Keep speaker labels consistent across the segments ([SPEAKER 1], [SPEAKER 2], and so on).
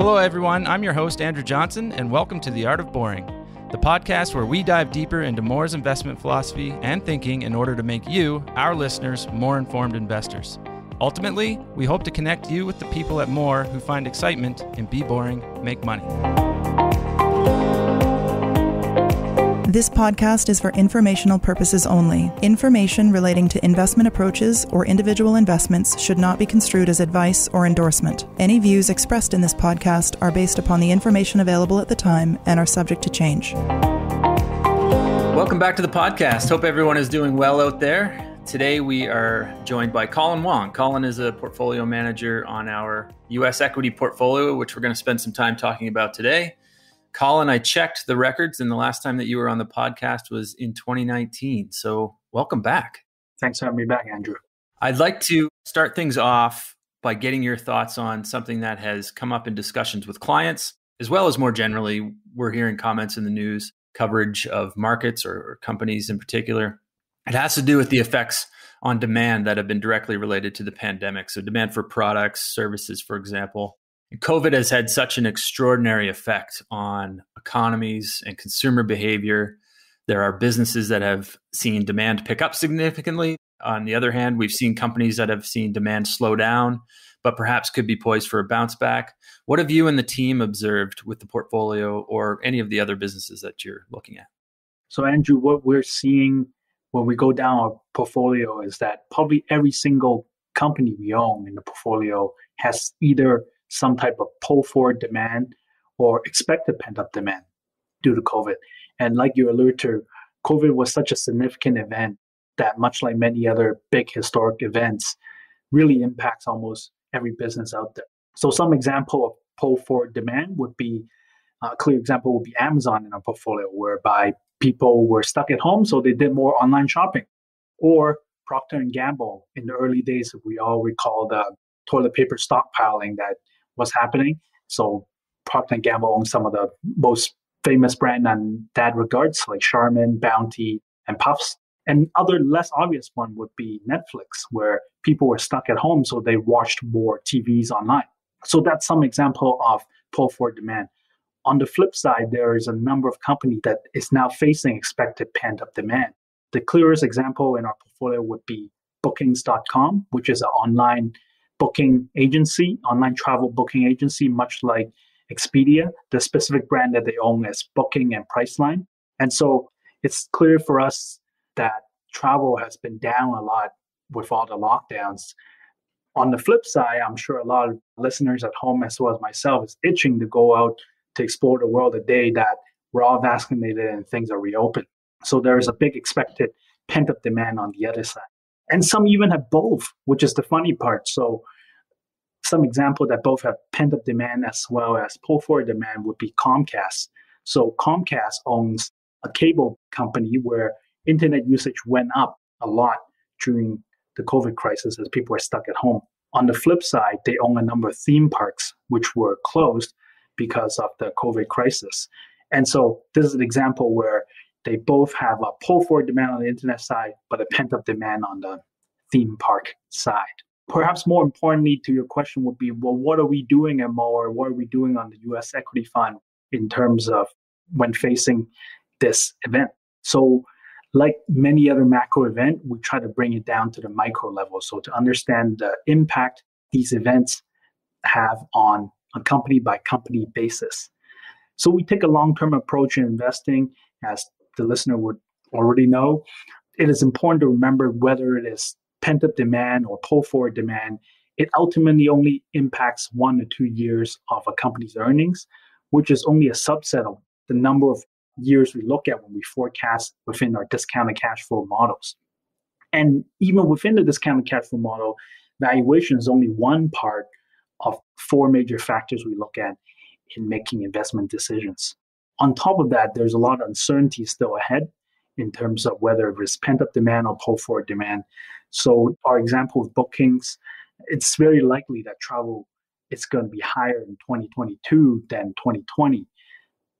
[SPEAKER 1] Hello, everyone. I'm your host, Andrew Johnson, and welcome to The Art of Boring, the podcast where we dive deeper into Mawer's investment philosophy and thinking in order to make you, our listeners, more informed investors. Ultimately, we hope to connect you with the people at Moore who find excitement in Be Boring, Make Money.
[SPEAKER 2] This podcast is for informational purposes only. Information relating to investment approaches or individual investments should not be construed as advice or endorsement. Any views expressed in this podcast are based upon the information available at the time and are subject to change.
[SPEAKER 1] Welcome back to the podcast. Hope everyone is doing well out there. Today we are joined by Colin Wong. Colin is a portfolio manager on our US equity portfolio, which we're going to spend some time talking about today. Colin, I checked the records, and the last time that you were on the podcast was in 2019. So, welcome back.
[SPEAKER 3] Thanks for having me back, Andrew.
[SPEAKER 1] I'd like to start things off by getting your thoughts on something that has come up in discussions with clients, as well as more generally, we're hearing comments in the news, coverage of markets or, or companies in particular. It has to do with the effects on demand that have been directly related to the pandemic. So, demand for products, services, for example, COVID has had such an extraordinary effect on economies and consumer behavior. There are businesses that have seen demand pick up significantly. On the other hand, we've seen companies that have seen demand slow down, but perhaps could be poised for a bounce back. What have you and the team observed with the portfolio or any of the other businesses that you're looking at?
[SPEAKER 3] So, Andrew, what we're seeing when we go down our portfolio is that probably every single company we own in the portfolio has either some type of pull forward demand or expected pent up demand due to COVID. And like you alluded to, COVID was such a significant event that, much like many other big historic events, really impacts almost every business out there. So, some example of pull forward demand would be a clear example would be Amazon in our portfolio, whereby people were stuck at home, so they did more online shopping, or Procter and Gamble in the early days, if we all recall the toilet paper stockpiling that was happening. So Procter Gamble owns some of the most famous brand in that regards, like Charmin, Bounty, and Puffs. And other less obvious one would be Netflix, where people were stuck at home, so they watched more TVs online. So that's some example of pull forward demand. On the flip side, there is a number of companies that is now facing expected pent up demand. The clearest example in our portfolio would be bookings.com, which is an online booking agency, online travel booking agency, much like Expedia, the specific brand that they own as Booking and Priceline. And so it's clear for us that travel has been down a lot with all the lockdowns. On the flip side, I'm sure a lot of listeners at home, as well as myself, is itching to go out to explore the world a day that we're all vaccinated and things are reopened. So there is a big expected pent up demand on the other side and some even have both, which is the funny part. So some example that both have pent up demand as well as pull forward demand would be Comcast. So Comcast owns a cable company where internet usage went up a lot during the COVID crisis as people were stuck at home. On the flip side, they own a number of theme parks which were closed because of the COVID crisis. And so this is an example where they both have a pull forward demand on the internet side, but a pent up demand on the theme park side. Perhaps more importantly to your question would be well, what are we doing at Mawer? What are we doing on the US equity fund in terms of when facing this event? So, like many other macro event, we try to bring it down to the micro level. So to understand the impact these events have on a company by company basis. So we take a long-term approach in investing as the listener would already know, it is important to remember whether it is pent up demand or pull forward demand. It ultimately only impacts one to two years of a company's earnings, which is only a subset of the number of years we look at when we forecast within our discounted cash flow models. And even within the discounted cash flow model, valuation is only one part of four major factors we look at in making investment decisions. On top of that, there's a lot of uncertainty still ahead in terms of whether it's pent up demand or pull forward demand. So, our example of bookings, it's very likely that travel is going to be higher in 2022 than 2020.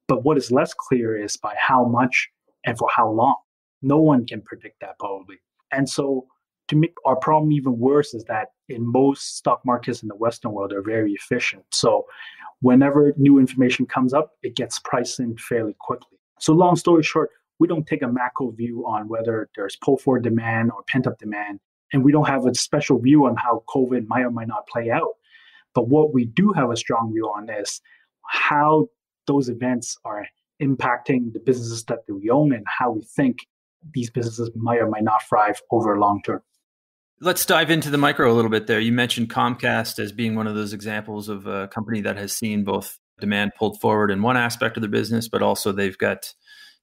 [SPEAKER 3] But what is less clear is by how much and for how long. No one can predict that probably. And so, to make our problem even worse is that in most stock markets in the Western world, they're very efficient. So whenever new information comes up, it gets priced in fairly quickly. So long story short, we don't take a macro view on whether there's pull forward demand or pent up demand. And we don't have a special view on how COVID might or might not play out. But what we do have a strong view on is how those events are impacting the businesses that we own and how we think these businesses might or might not thrive over long term.
[SPEAKER 1] Let's dive into the micro a little bit there. You mentioned Comcast as being one of those examples of a company that has seen both demand pulled forward in one aspect of the business, but also they've got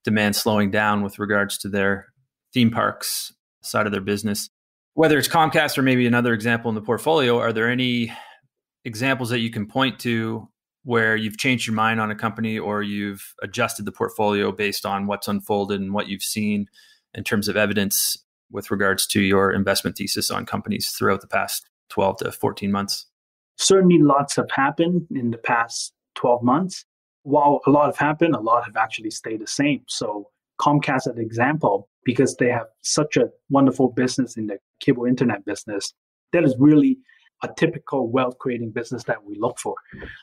[SPEAKER 1] demand slowing down with regards to their theme parks side of their business. Whether it's Comcast or maybe another example in the portfolio, are there any examples that you can point to where you've changed your mind on a company or you've adjusted the portfolio based on what's unfolded and what you've seen in terms of evidence with regards to your investment thesis on companies throughout the past 12 to 14 months?
[SPEAKER 3] Certainly, lots have happened in the past 12 months. While a lot have happened, a lot have actually stayed the same. So, Comcast, as an example, because they have such a wonderful business in the cable internet business, that is really a typical wealth creating business that we look for.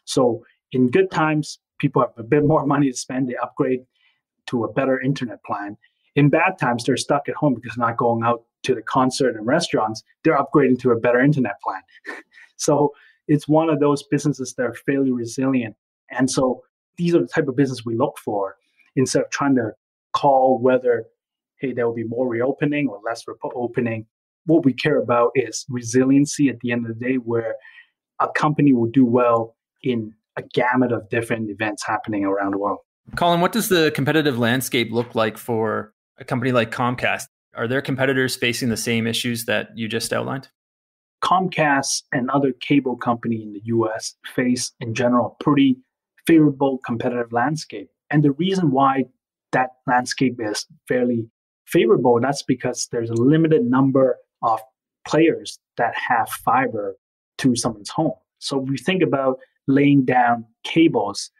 [SPEAKER 3] So, in good times, people have a bit more money to spend, they upgrade to a better internet plan in bad times, they're stuck at home because not going out to the concert and restaurants. They're upgrading to a better internet plan. so it's one of those businesses that are fairly resilient. And so these are the type of business we look for instead of trying to call whether, hey, there will be more reopening or less reopening. What we care about is resiliency at the end of the day, where a company will do well in a gamut of different events happening around the world.
[SPEAKER 1] Colin, what does the competitive landscape look like for a company like Comcast, are their competitors facing the same issues that you just outlined?
[SPEAKER 3] Comcast and other cable company in the US face in general a pretty favorable competitive landscape. And the reason why that landscape is fairly favorable, that's because there's a limited number of players that have fiber to someone's home. So if we think about laying down cables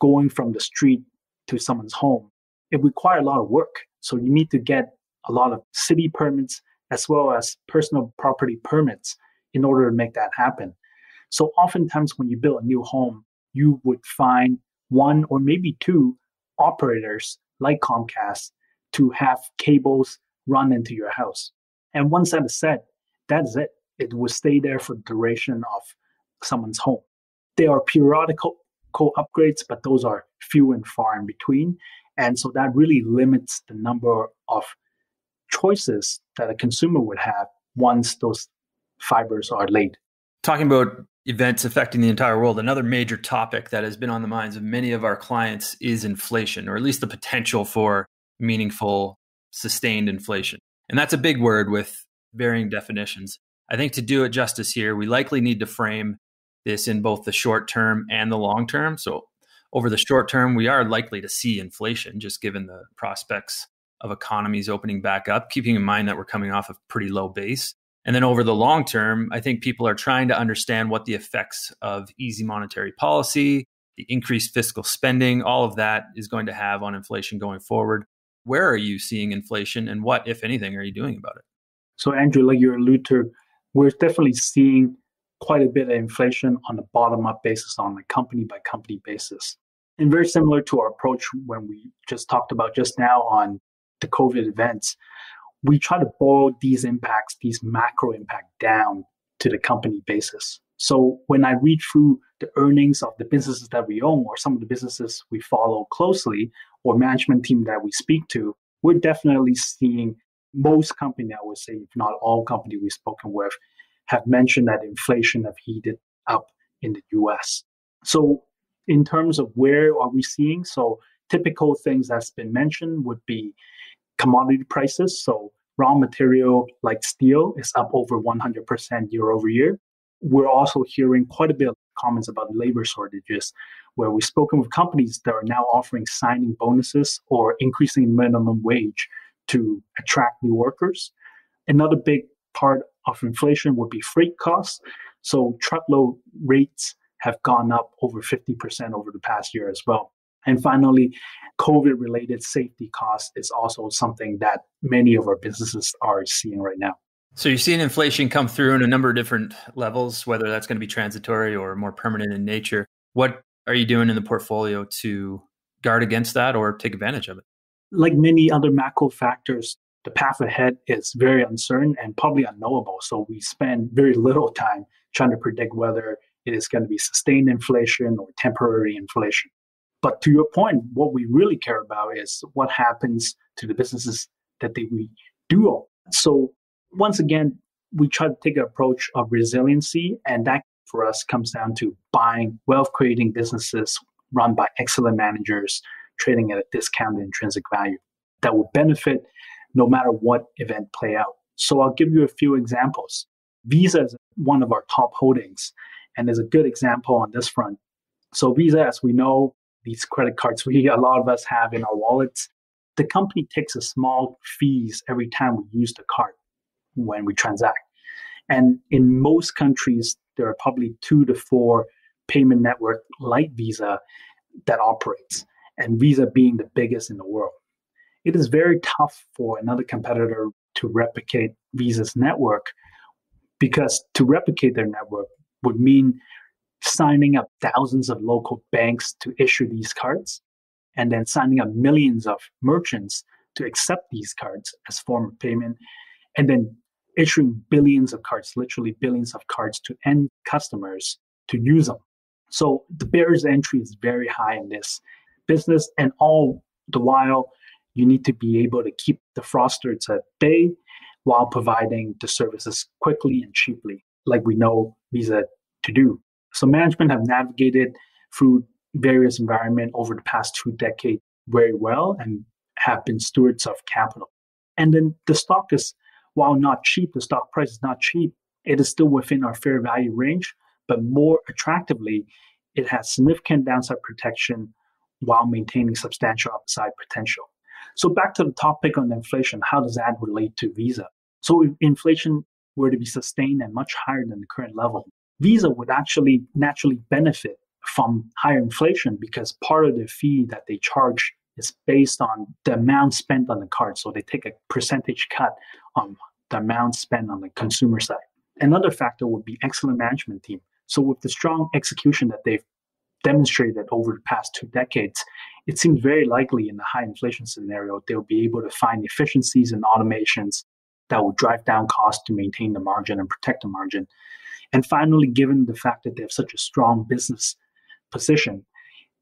[SPEAKER 3] going from the street to someone's home, it requires a lot of work. So you need to get a lot of city permits as well as personal property permits in order to make that happen. So oftentimes when you build a new home, you would find one or maybe two operators like Comcast to have cables run into your house. And once that is set, that's it. It will stay there for the duration of someone's home. There are periodical upgrades, but those are few and far in between. And so that really limits the number of choices that a consumer would have once those fibers are laid.
[SPEAKER 1] Talking about events affecting the entire world, another major topic that has been on the minds of many of our clients is inflation, or at least the potential for meaningful, sustained inflation. And that's a big word with varying definitions. I think to do it justice here, we likely need to frame this in both the short term and the long term. So, over the short term, we are likely to see inflation just given the prospects of economies opening back up, keeping in mind that we're coming off a pretty low base. And then over the long term, I think people are trying to understand what the effects of easy monetary policy, the increased fiscal spending, all of that is going to have on inflation going forward. Where are you seeing inflation and what, if anything, are you doing about it?
[SPEAKER 3] So, Andrew, like you alluded to, we're definitely seeing quite a bit of inflation on a bottom up basis, on a company by company basis. And very similar to our approach when we just talked about just now on the COVID events, we try to boil these impacts, these macro impact down to the company basis. So when I read through the earnings of the businesses that we own or some of the businesses we follow closely or management team that we speak to, we're definitely seeing most company, I would say, if not all company we've spoken with, have mentioned that inflation have heated up in the US. So in terms of where are we seeing? So typical things that's been mentioned would be commodity prices. So raw material like steel is up over 100% year over year. We're also hearing quite a bit of comments about labor shortages, where we've spoken with companies that are now offering signing bonuses or increasing minimum wage to attract new workers. Another big part of inflation would be freight costs. So truckload rates have gone up over 50% over the past year as well. And finally, COVID related safety costs is also something that many of our businesses are seeing right now.
[SPEAKER 1] So you're seeing inflation come through in a number of different levels, whether that's going to be transitory or more permanent in nature. What are you doing in the portfolio to guard against that or take advantage of it?
[SPEAKER 3] Like many other macro factors, the path ahead is very uncertain and probably unknowable. So we spend very little time trying to predict whether it is going to be sustained inflation or temporary inflation. But to your point, what we really care about is what happens to the businesses that they, we do own. So once again, we try to take an approach of resiliency, and that for us comes down to buying wealth creating businesses run by excellent managers trading at a discounted intrinsic value that will benefit no matter what event play out. So I'll give you a few examples. Visa is one of our top holdings and is a good example on this front. So Visa, as we know, these credit cards we a lot of us have in our wallets, the company takes a small fees every time we use the card when we transact. And in most countries, there are probably two to four payment network like Visa that operates, and Visa being the biggest in the world. It is very tough for another competitor to replicate Visa's network because to replicate their network would mean signing up thousands of local banks to issue these cards and then signing up millions of merchants to accept these cards as form of payment and then issuing billions of cards literally billions of cards to end customers to use them. So the barriers to entry is very high in this business and all the while you need to be able to keep the fraudsters at bay while providing the services quickly and cheaply. Like we know visa to do so management have navigated through various environment over the past two decades very well and have been stewards of capital. And then the stock is, while not cheap, the stock price is not cheap. It is still within our fair value range, but more attractively, it has significant downside protection while maintaining substantial upside potential. So back to the topic on inflation, how does that relate to Visa? So inflation were to be sustained at much higher than the current level, Visa would actually naturally benefit from higher inflation because part of the fee that they charge is based on the amount spent on the card. So they take a percentage cut on the amount spent on the consumer side. Another factor would be excellent management team. So with the strong execution that they've demonstrated over the past two decades, it seems very likely in the high inflation scenario, they'll be able to find efficiencies and automations that will drive down costs to maintain the margin and protect the margin. And finally, given the fact that they have such a strong business position,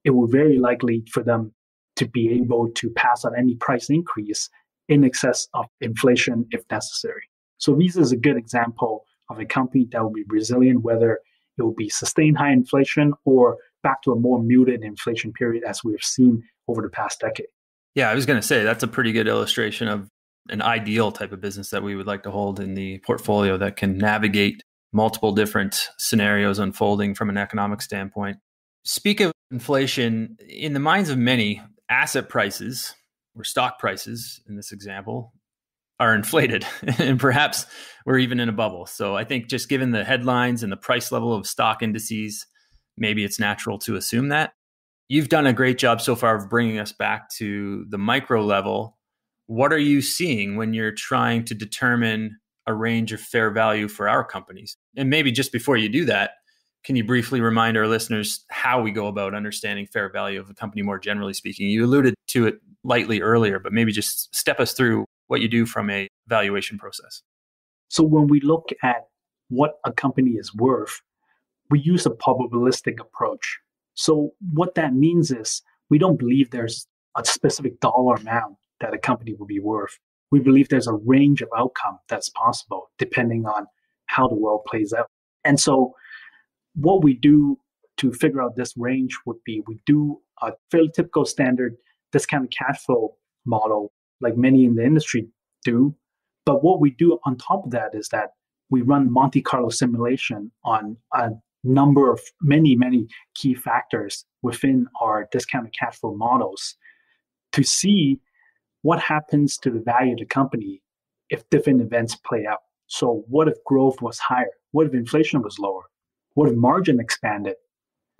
[SPEAKER 3] it will very likely for them to be able to pass on any price increase in excess of inflation if necessary. So Visa is a good example of a company that will be resilient whether it will be sustained high inflation or back to a more muted inflation period as we've seen over the past decade.
[SPEAKER 1] Yeah, I was going to say that's a pretty good illustration of an ideal type of business that we would like to hold in the portfolio that can navigate multiple different scenarios unfolding from an economic standpoint Speak of inflation, in the minds of many, asset prices or stock prices in this example are inflated and perhaps we're even in a bubble. So I think just given the headlines and the price level of stock indices, maybe it's natural to assume that. You've done a great job so far of bringing us back to the micro level. What are you seeing when you're trying to determine a range of fair value for our companies? And maybe just before you do that, can you briefly remind our listeners how we go about understanding fair value of a company more generally speaking? You alluded to it lightly earlier, but maybe just step us through what you do from a valuation process.
[SPEAKER 3] So when we look at what a company is worth, we use a probabilistic approach. So what that means is we don't believe there's a specific dollar amount that a company will be worth. We believe there's a range of outcome that's possible depending on how the world plays out. And so what we do to figure out this range would be we do a fairly typical standard discounted cash flow model, like many in the industry do. But what we do on top of that is that we run Monte Carlo simulation on a number of many, many key factors within our discounted cash flow models to see what happens to the value of the company if different events play out. So, what if growth was higher? What if inflation was lower? What if margin expanded,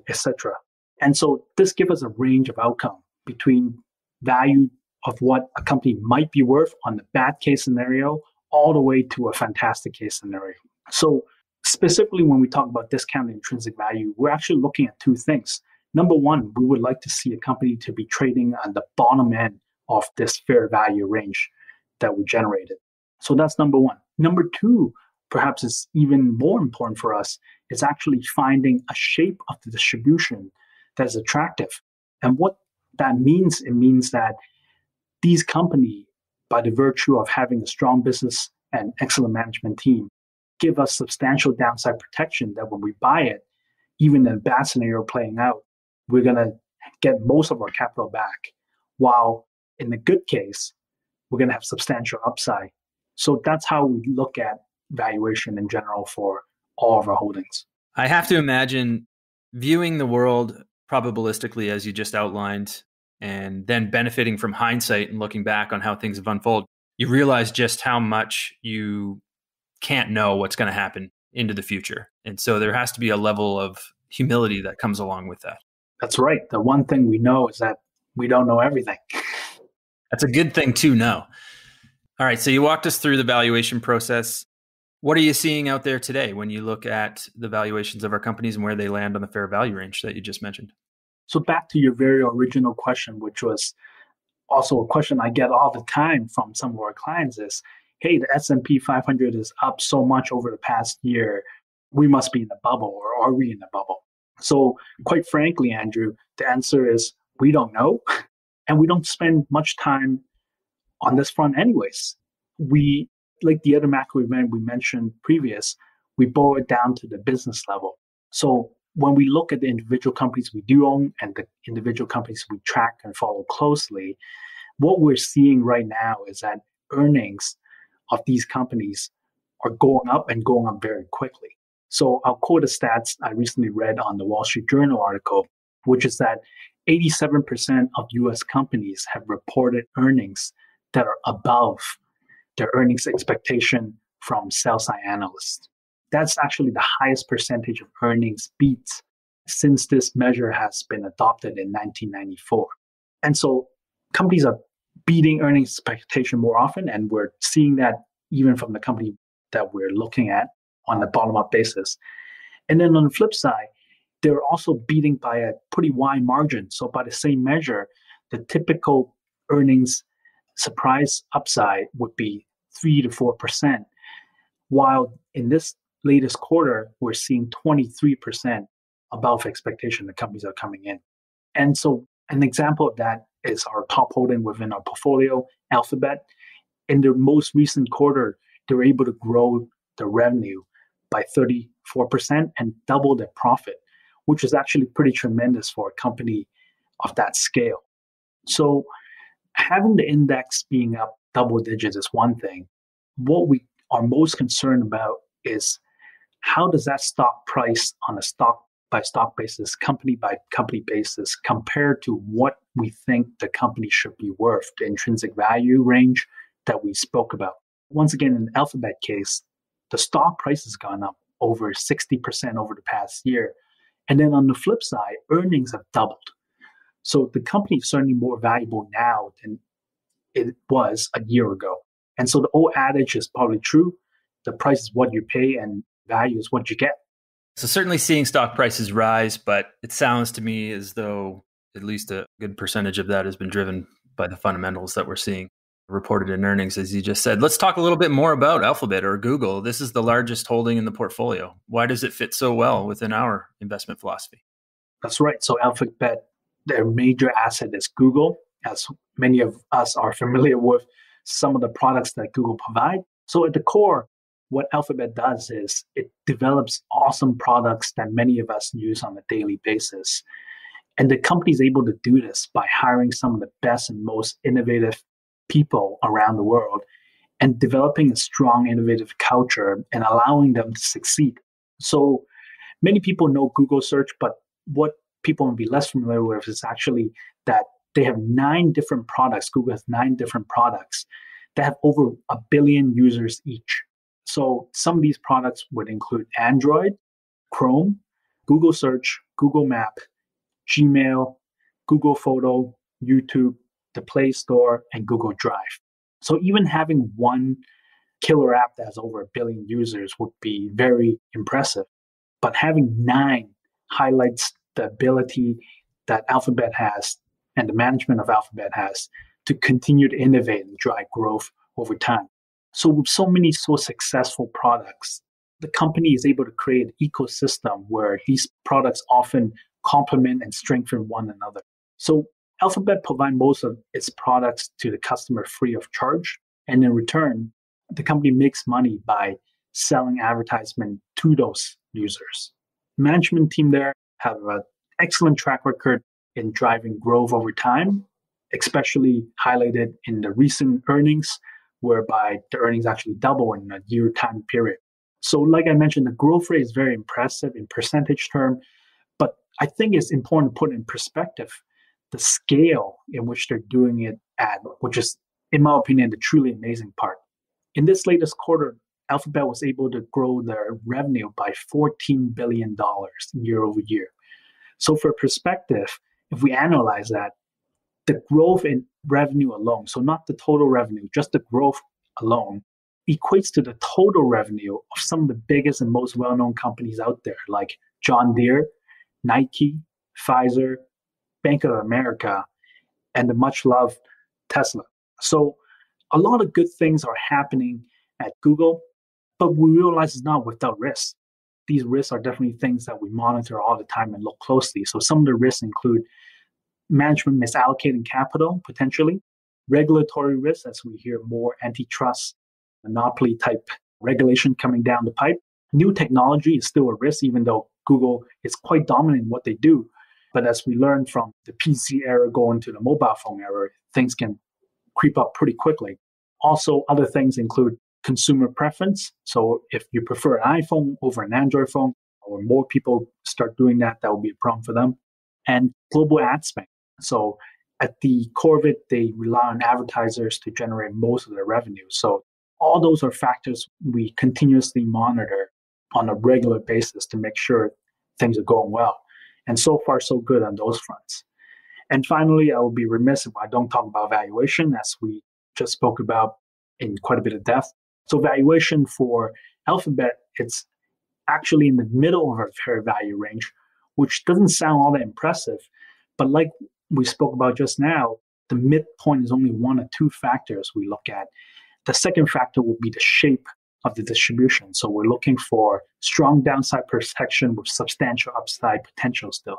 [SPEAKER 3] etc. And so this gives us a range of outcome between value of what a company might be worth on the bad case scenario all the way to a fantastic case scenario. So, specifically, when we talk about discounted intrinsic value, we're actually looking at two things. Number one, we would like to see a company to be trading on the bottom end of this fair value range that we generated. So that's number one. Number two, perhaps is even more important for us, is actually finding a shape of the distribution that is attractive. And what that means, it means that these companies, by the virtue of having a strong business and excellent management team, give us substantial downside protection that when we buy it, even in a bad scenario playing out, we're going to get most of our capital back. While in the good case, we're going to have substantial upside. So that's how we look at valuation in general for all of our holdings.
[SPEAKER 1] I have to imagine viewing the world probabilistically, as you just outlined, and then benefiting from hindsight and looking back on how things have unfolded, you realize just how much you can't know what's going to happen into the future. And so there has to be a level of humility that comes along with that.
[SPEAKER 3] That's right. The one thing we know is that we don't know everything.
[SPEAKER 1] That's a good thing to know. All right. So you walked us through the valuation process. What are you seeing out there today when you look at the valuations of our companies and where they land on the fair value range that you just mentioned?
[SPEAKER 3] So back to your very original question, which was also a question I get all the time from some of our clients is, hey, the S&P 500 is up so much over the past year. We must be in a bubble or are we in a bubble? So quite frankly, Andrew, the answer is we don't know. And we don't spend much time on this front anyways. We like the other macro event we mentioned previous, we boil it down to the business level. So when we look at the individual companies we do own and the individual companies we track and follow closely, what we're seeing right now is that earnings of these companies are going up and going up very quickly. So I'll quote a stats I recently read on the Wall Street Journal article, which is that 87% of US companies have reported earnings that are above their earnings expectation from sell side analysts. That's actually the highest percentage of earnings beats since this measure has been adopted in 1994. And so companies are beating earnings expectation more often, and we're seeing that even from the company that we're looking at on a bottom up basis. And then on the flip side, they're also beating by a pretty wide margin. So by the same measure, the typical earnings surprise upside would be three to four percent, while in this latest quarter we're seeing 23 percent above expectation. The companies are coming in, and so an example of that is our top holding within our portfolio, Alphabet. In their most recent quarter, they were able to grow the revenue by 34% and double their profit, which is actually pretty tremendous for a company of that scale. So having the index being up double digits is one thing. What we are most concerned about is how does that stock price on a stock by stock basis, company by company basis, compare to what we think the company should be worth, the intrinsic value range that we spoke about. Once again, in the Alphabet case, the stock price has gone up over 60% over the past year. And then on the flip side, earnings have doubled. So the company is certainly more valuable now than it was a year ago. And so the old adage is probably true. The price is what you pay and value is what you get.
[SPEAKER 1] So certainly seeing stock prices rise, but it sounds to me as though at least a good percentage of that has been driven by the fundamentals that we're seeing reported in earnings, as you just said. Let's talk a little bit more about Alphabet or Google. This is the largest holding in the portfolio. Why does it fit so well within our investment philosophy?
[SPEAKER 3] That's right. So Alphabet their major asset is Google, as many of us are familiar with some of the products that Google provide. So at the core, what Alphabet does is it develops awesome products that many of us use on a daily basis. And the company is able to do this by hiring some of the best and most innovative people around the world and developing a strong innovative culture and allowing them to succeed. So many people know Google search, but what people may be less familiar with is actually that they have nine different products. Google has nine different products that have over a billion users each. So some of these products would include Android, Chrome, Google Search, Google Map, Gmail, Google Photo, YouTube, the Play Store, and Google Drive. So even having one killer app that has over a billion users would be very impressive. But having nine highlights the ability that Alphabet has and the management of Alphabet has to continue to innovate and drive growth over time. So, with so many so successful products, the company is able to create an ecosystem where these products often complement and strengthen one another. So, Alphabet provides most of its products to the customer free of charge, and in return, the company makes money by selling advertisement to those users. Management team there have an excellent track record in driving growth over time, especially highlighted in the recent earnings, whereby the earnings actually double in a year time period. So, like I mentioned, the growth rate is very impressive in percentage term, but I think it's important to put in perspective the scale in which they're doing it at, which is, in my opinion, the truly amazing part. In this latest quarter, Alphabet was able to grow their revenue by $14 billion year over year. So, for perspective, if we analyze that, the growth in revenue alone, so not the total revenue, just the growth alone, equates to the total revenue of some of the biggest and most well known companies out there, like John Deere, Nike, Pfizer, Bank of America, and the much loved Tesla. So, a lot of good things are happening at Google, but we realize it's not without risks. These risks are definitely things that we monitor all the time and look closely. So, some of the risks include management misallocating capital potentially, regulatory risks, as we hear more antitrust, monopoly type regulation coming down the pipe. New technology is still a risk, even though Google is quite dominant in what they do. But as we learn from the PC era going to the mobile phone era, things can creep up pretty quickly. Also, other things include consumer preference. So if you prefer an iPhone over an Android phone, or more people start doing that, that will be a problem for them. And global ad spend. So at the core of it, they rely on advertisers to generate most of their revenue. So all those are factors we continuously monitor on a regular basis to make sure things are going well. And so far, so good on those fronts. And finally, I will be remiss if I don't talk about valuation, as we just spoke about in quite a bit of depth. So, valuation for Alphabet, it's actually in the middle of our fair value range, which doesn't sound all that impressive. But like we spoke about just now, the midpoint is only one of two factors we look at. The second factor will be the shape of the distribution. So we're looking for strong downside protection with substantial upside potential still.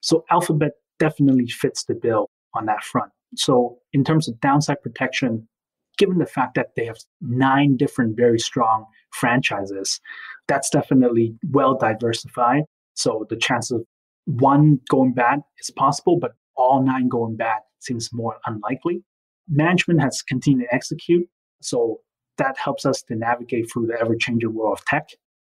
[SPEAKER 3] So Alphabet definitely fits the bill on that front. So in terms of downside protection, given the fact that they have nine different very strong franchises, that's definitely well diversified. So the chance of one going bad is possible, but all nine going bad seems more unlikely. Management has continued to execute. So that helps us to navigate through the ever changing world of tech.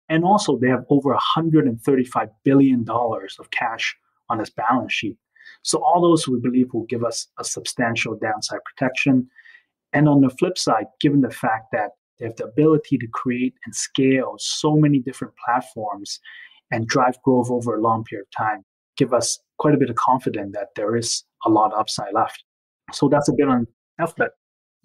[SPEAKER 3] And also, they have over $135 billion of cash on its balance sheet. So, all those we believe will give us a substantial downside protection. And on the flip side, given the fact that they have the ability to create and scale so many different platforms and drive growth over a long period of time, give us quite a bit of confidence that there is a lot of upside left. So that's a bit on Alphabet.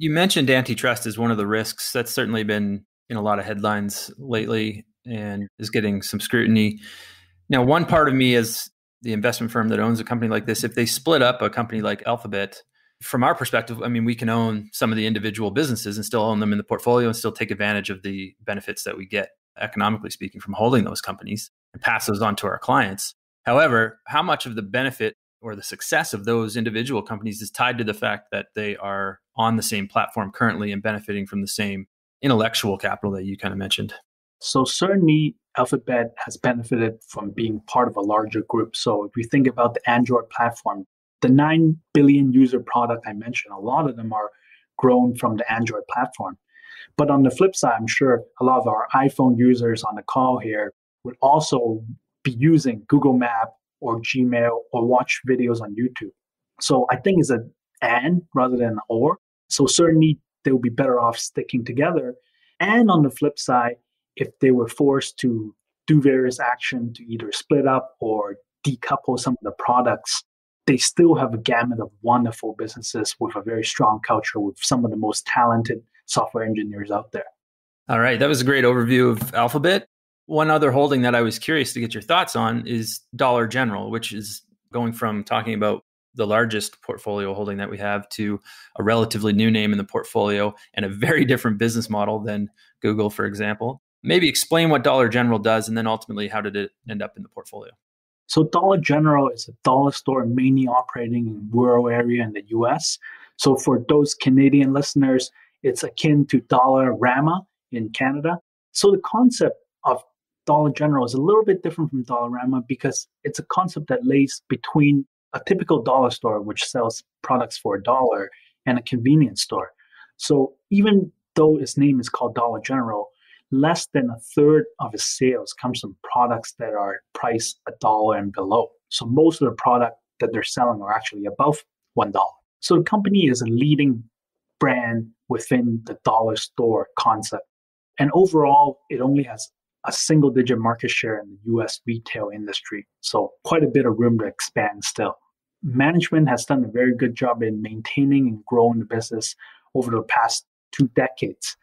[SPEAKER 1] You mentioned antitrust as one of the risks. That's certainly been in a lot of headlines lately and is getting some scrutiny. Now, one part of me is the investment firm that owns a company like this. If they split up a company like Alphabet, from our perspective, I mean, we can own some of the individual businesses and still own them in the portfolio and still take advantage of the benefits that we get, economically speaking, from holding those companies and pass those on to our clients. However, how much of the benefit or the success of those individual companies is tied to the fact that they are on the same platform currently and benefiting from the same intellectual capital that you kind of mentioned.
[SPEAKER 3] So certainly Alphabet has benefited from being part of a larger group. So if you think about the Android platform, the 9 billion user product I mentioned, a lot of them are grown from the Android platform. But on the flip side, I'm sure a lot of our iPhone users on the call here would also be using Google Map or Gmail or watch videos on YouTube. So I think it's an and rather than an or. So certainly they would be better off sticking together. And on the flip side, if they were forced to do various action to either split up or decouple some of the products, they still have a gamut of wonderful businesses with a very strong culture with some of the most talented software engineers out there.
[SPEAKER 1] All right. That was a great overview of Alphabet. One other holding that I was curious to get your thoughts on is Dollar General, which is going from talking about the largest portfolio holding that we have to a relatively new name in the portfolio and a very different business model than Google, for example. Maybe explain what Dollar General does and then ultimately how did it end up in the portfolio?
[SPEAKER 3] So Dollar General is a dollar store mainly operating in rural area in the US. So for those Canadian listeners, it's akin to Dollarama in Canada. So the concept of Dollar General is a little bit different from Dollarama because it's a concept that lays between a typical dollar store, which sells products for a dollar, and a convenience store. So even though its name is called Dollar General, less than a third of its sales comes from products that are priced a dollar and below. So most of the product that they're selling are actually above one dollar. So the company is a leading brand within the dollar store concept. And overall, it only has a single digit market share in the US retail industry. So quite a bit of room to expand still. Management has done a very good job in maintaining and growing the business over the past two decades,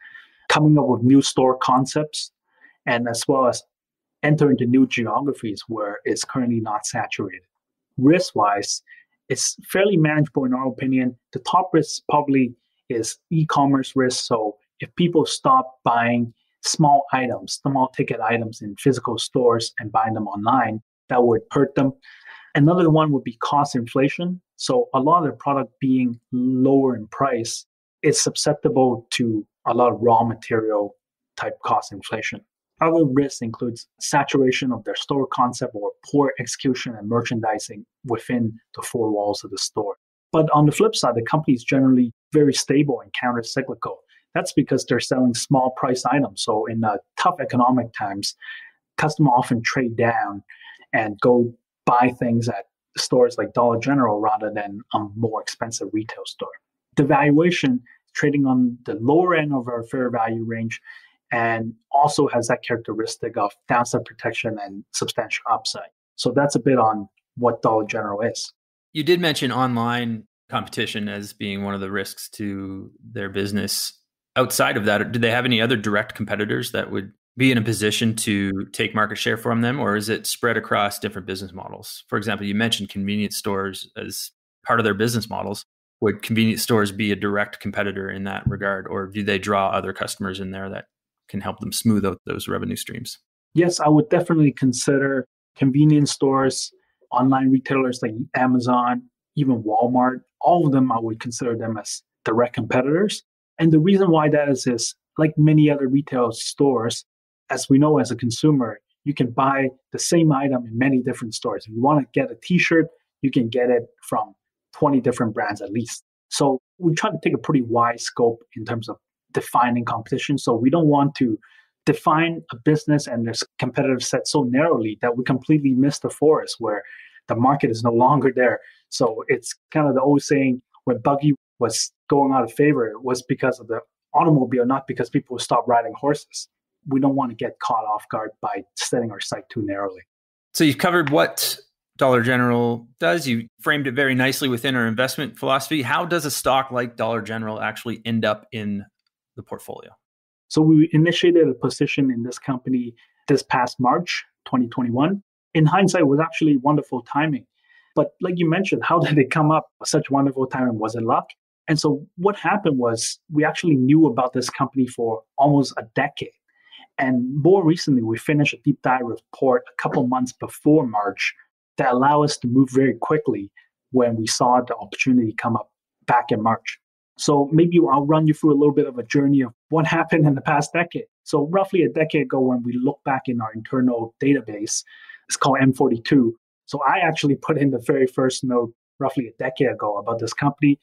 [SPEAKER 3] coming up with new store concepts and as well as enter into new geographies where it's currently not saturated. Risk wise, it's fairly manageable in our opinion. The top risk probably is e-commerce risk. So if people stop buying small items, small ticket items in physical stores and buying them online, that would hurt them. Another one would be cost inflation. So a lot of the product being lower in price is susceptible to a lot of raw material type cost inflation. Other risks includes saturation of their store concept or poor execution and merchandising within the four walls of the store. But on the flip side, the company is generally very stable and counter-cyclical. That's because they're selling small price items. So in uh, tough economic times, customers often trade down and go buy things at stores like Dollar General rather than a more expensive retail store. The valuation trading on the lower end of our fair value range and also has that characteristic of downside protection and substantial upside. So that's a bit on what Dollar General is.
[SPEAKER 1] You did mention online competition as being one of the risks to their business. Outside of that, do they have any other direct competitors that would be in a position to take market share from them, or is it spread across different business models? For example, you mentioned convenience stores as part of their business models. Would convenience stores be a direct competitor in that regard, or do they draw other customers in there that can help them smooth out those revenue streams?
[SPEAKER 3] Yes, I would definitely consider convenience stores, online retailers like Amazon, even Walmart. All of them, I would consider them as direct competitors. And the reason why that is, is like many other retail stores, as we know as a consumer, you can buy the same item in many different stores. If you want to get a t-shirt, you can get it from 20 different brands at least. So we try to take a pretty wide scope in terms of defining competition. So we don't want to define a business and their competitive set so narrowly that we completely miss the forest where the market is no longer there. So it's kind of the old saying when buggy was going out of favor was because of the automobile, not because people stopped riding horses we don't want to get caught off guard by setting our sight too narrowly.
[SPEAKER 1] So you've covered what Dollar General does. You framed it very nicely within our investment philosophy. How does a stock like Dollar General actually end up in the portfolio?
[SPEAKER 3] So we initiated a position in this company this past March 2021. In hindsight, it was actually wonderful timing. But like you mentioned, how did it come up? Such wonderful timing. Was it luck? And so what happened was we actually knew about this company for almost a decade. And more recently, we finished a deep dive report a couple months before March that allowed us to move very quickly when we saw the opportunity come up back in March. So maybe I'll run you through a little bit of a journey of what happened in the past decade. So roughly a decade ago, when we look back in our internal database, it's called M42. So I actually put in the very first note roughly a decade ago about this company.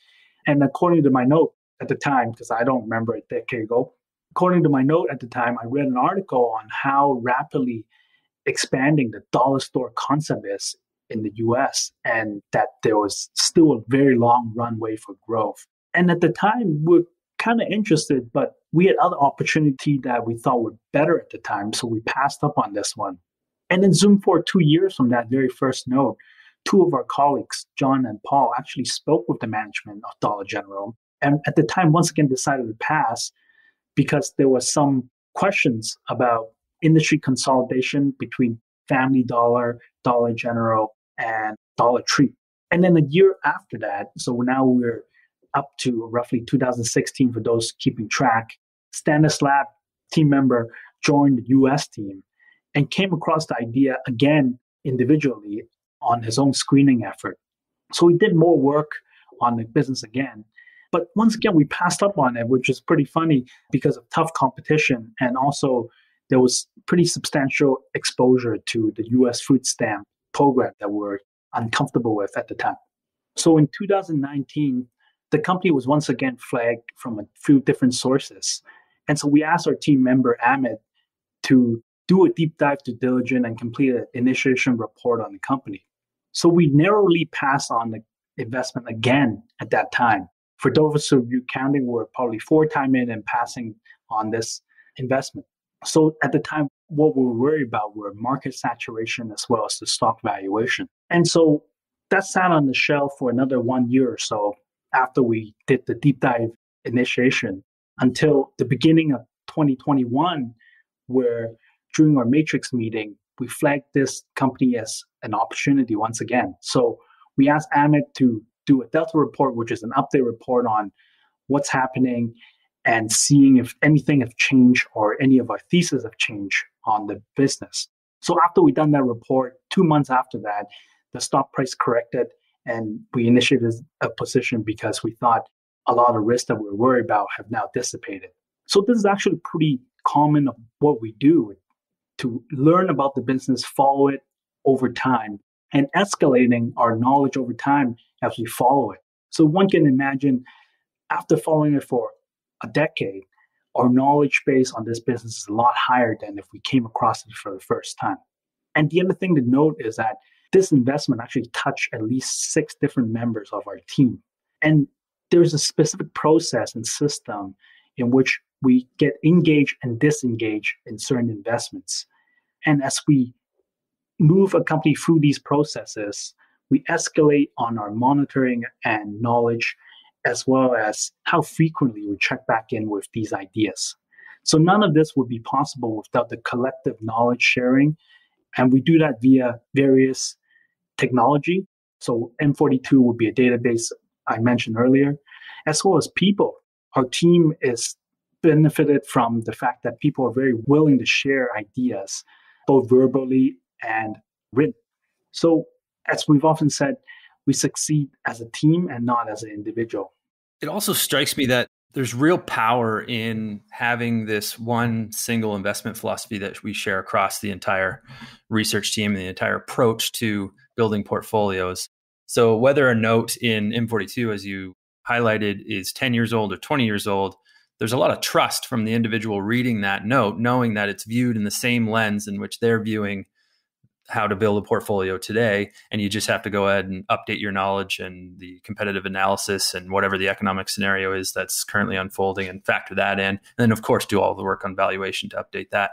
[SPEAKER 3] And according to my note at the time, because I don't remember a decade ago, according to my note at the time, I read an article on how rapidly expanding the dollar store concept is in the US and that there was still a very long runway for growth. And at the time, we are kind of interested, but we had other opportunity that we thought were better at the time. So we passed up on this one. And then zoom forward two years from that very first note, two of our colleagues, John and Paul, actually spoke with the management of Dollar General. And at the time, once again, decided to pass because there was some questions about industry consolidation between Family Dollar, Dollar General, and Dollar Tree. And then a year after that, so now we're up to roughly 2016 for those keeping track, Stanislav team member joined the US team and came across the idea again individually on his own screening effort. So he did more work on the business again. But once again, we passed up on it, which is pretty funny because of tough competition. And also, there was pretty substantial exposure to the US food stamp program that we're uncomfortable with at the time. So in 2019, the company was once again flagged from a few different sources. And so we asked our team member, Amit, to do a deep dive to diligence and complete an initiation report on the company. So we narrowly passed on the investment again at that time. For those of you counting, we're probably four time in and passing on this investment. So at the time, what we were worried about were market saturation as well as the stock valuation. And so that sat on the shelf for another one year or so after we did the deep dive initiation until the beginning of 2021, where during our matrix meeting, we flagged this company as an opportunity once again. So we asked Amit to do a Delta report, which is an update report on what's happening and seeing if anything have changed or any of our theses have changed on the business. So after we done that report, two months after that, the stock price corrected and we initiated a position because we thought a lot of risks that we were worried about have now dissipated. So this is actually pretty common of what we do to learn about the business, follow it over time, and escalating our knowledge over time as we follow it. So one can imagine after following it for a decade, our knowledge base on this business is a lot higher than if we came across it for the first time. And the other thing to note is that this investment actually touched at least six different members of our team. And there's a specific process and system in which we get engaged and disengaged in certain investments. And as we move a company through these processes, we escalate on our monitoring and knowledge, as well as how frequently we check back in with these ideas. So none of this would be possible without the collective knowledge sharing. And we do that via various technology. So M42 would be a database I mentioned earlier, as well as people. Our team is benefited from the fact that people are very willing to share ideas, both verbally and written. So, as we've often said, we succeed as a team and not as an individual.
[SPEAKER 1] It also strikes me that there's real power in having this one single investment philosophy that we share across the entire research team and the entire approach to building portfolios. So, whether a note in M42, as you highlighted, is 10 years old or 20 years old, there's a lot of trust from the individual reading that note, knowing that it's viewed in the same lens in which they're viewing how to build a portfolio today. And you just have to go ahead and update your knowledge and the competitive analysis and whatever the economic scenario is that's currently unfolding and factor that in. And then, of course, do all the work on valuation to update that.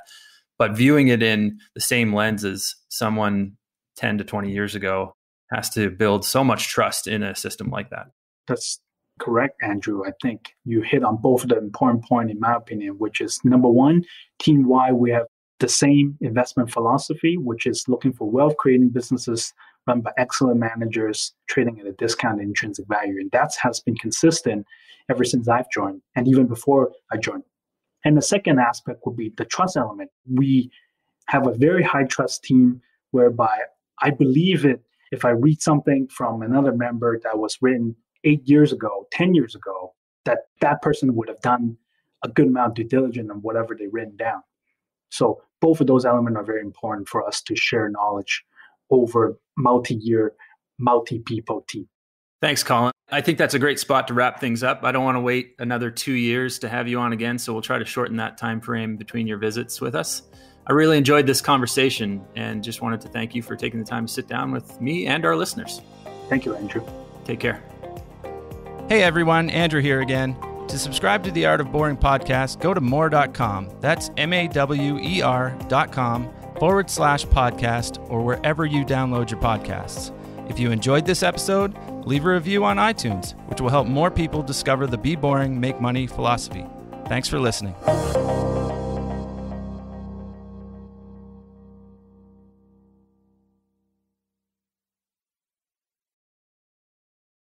[SPEAKER 1] But viewing it in the same lens as someone 10 to 20 years ago has to build so much trust in a system like that.
[SPEAKER 3] That's correct, Andrew. I think you hit on both of the important point in my opinion, which is number one, team Y, we have the same investment philosophy, which is looking for wealth creating businesses run by excellent managers trading at a discount intrinsic value. And that has been consistent ever since I've joined and even before I joined. And the second aspect would be the trust element. We have a very high trust team whereby I believe it if I read something from another member that was written eight years ago, 10 years ago, that that person would have done a good amount of due diligence on whatever they've written down. So both of those elements are very important for us to share knowledge over multi-year, multi-people team.
[SPEAKER 1] Thanks, Colin. I think that's a great spot to wrap things up. I don't want to wait another two years to have you on again, so we'll try to shorten that time frame between your visits with us. I really enjoyed this conversation and just wanted to thank you for taking the time to sit down with me and our listeners.
[SPEAKER 3] Thank you, Andrew.
[SPEAKER 1] Take care.
[SPEAKER 4] Hey everyone, Andrew here again. To subscribe to the Art of Boring podcast, go to mawer.com. That's M A W E R.com forward slash podcast or wherever you download your podcasts. If you enjoyed this episode, leave a review on iTunes, which will help more people discover the Be Boring, Make Money philosophy. Thanks for listening.